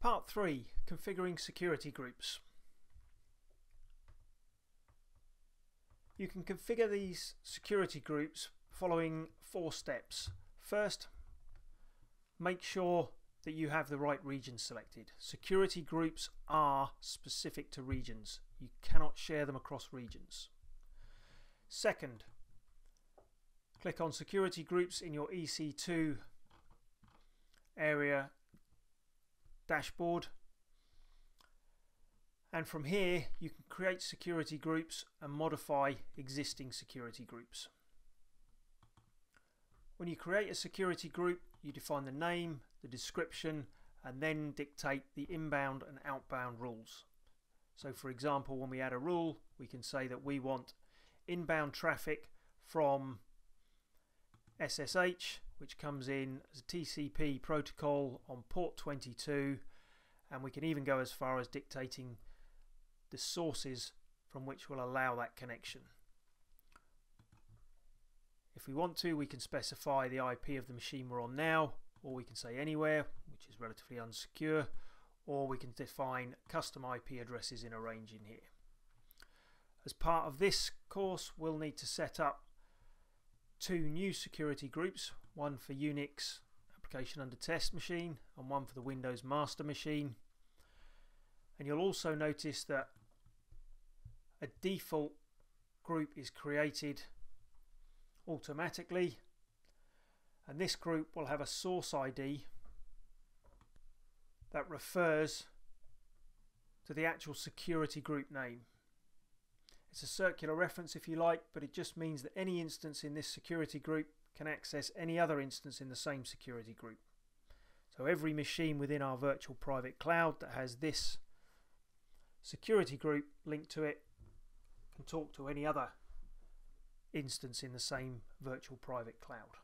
Part 3 Configuring Security Groups. You can configure these security groups following four steps. First, make sure that you have the right region selected. Security groups are specific to regions. You cannot share them across regions. Second, click on security groups in your EC2 area dashboard and from here you can create security groups and modify existing security groups. When you create a security group you define the name, the description and then dictate the inbound and outbound rules. So for example when we add a rule we can say that we want inbound traffic from SSH which comes in as a TCP protocol on port 22 and we can even go as far as dictating the sources from which will allow that connection. If we want to we can specify the IP of the machine we're on now or we can say anywhere which is relatively unsecure or we can define custom IP addresses in a range in here. As part of this course we'll need to set up two new security groups, one for Unix application under test machine and one for the Windows master machine. And you'll also notice that a default group is created automatically and this group will have a source ID that refers to the actual security group name. It's a circular reference if you like, but it just means that any instance in this security group can access any other instance in the same security group. So every machine within our virtual private cloud that has this security group linked to it can talk to any other instance in the same virtual private cloud.